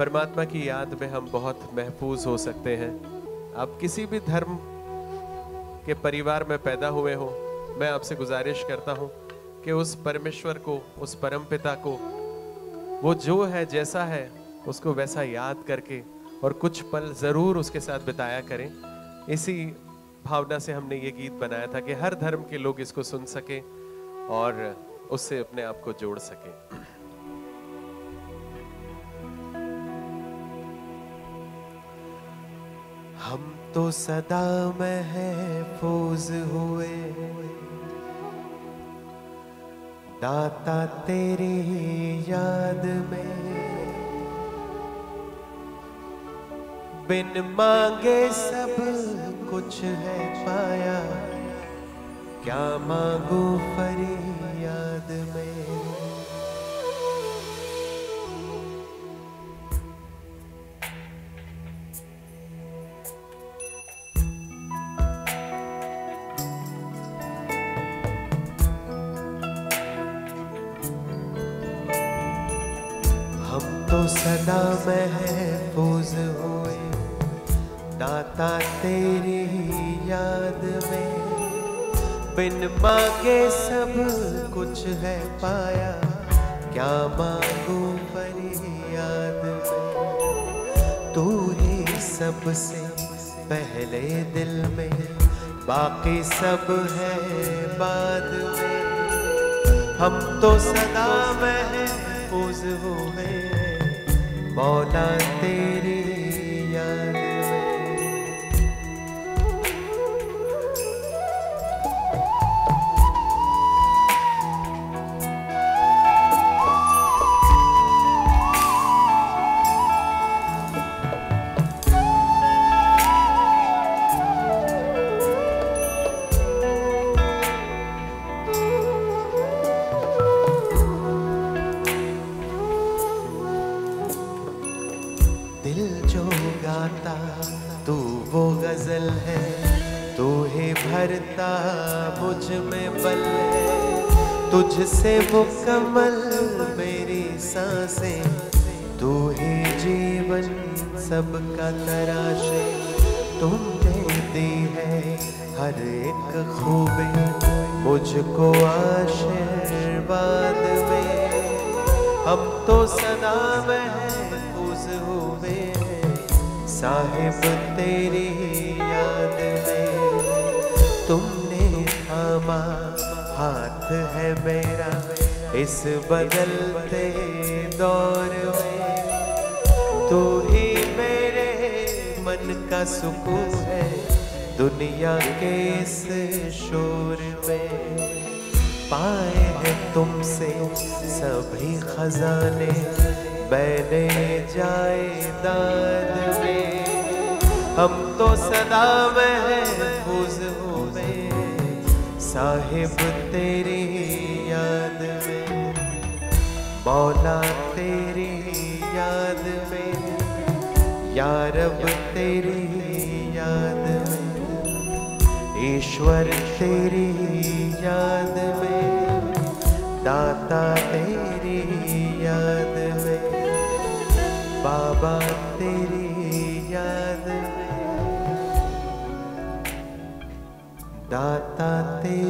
परमात्मा की याद में हम बहुत महफूज हो सकते हैं। आप किसी भी धर्म के परिवार में पैदा हुए हो, मैं आपसे गुजारिश करता हूँ कि उस परमेश्वर को, उस परम पिता को, वो जो है, जैसा है, उसको वैसा याद करके और कुछ पल ज़रूर उसके साथ बिताया करें। इसी भावना से हमने ये गीत बनाया था कि हर धर्म के लोग इसको सुन सके और उससे अपने आप को जोड़ सके। हम तो सदा महफूज हुए। दाता तेरी याद में। बिन मांगे सब कुछ है पाया। क्या मांगू फरियाद में? तो सदा महफूज हुए। दाता तेरी याद में। बिन मांगे सब कुछ है पाया। क्या मांगू फरियाद में? तू ही सबसे पहले दिल में। बाकी सब है बाद में। हम तो सदा महफूज हुए। मौला तेरी दिल जो गाता, तू वो गज़ल है, तू ही भरता मुझमें बल है। तुझसे वो कमल मेरी साँसें, तू ही जीवन सबका तराशे। तुमने दी है हर एक खूबी, मुझको आशीर्वाद में हम तो सदा हैं साहिब, तेरी याद में तुमने थामा, हाथ है मेरा इस बदलते दौर में। तू ही मेरे मन का सुकून है दुनिया के इस शोर में। पाए हैं तुमसे सभी खजाने मैंने जायदाद में हम तो सदा महफूज हुए साहिब तेरी याद में, मौला तेरी याद में या रब तेरी याद में, ईश्वर तेरी याद में, दाता में दाता तेरी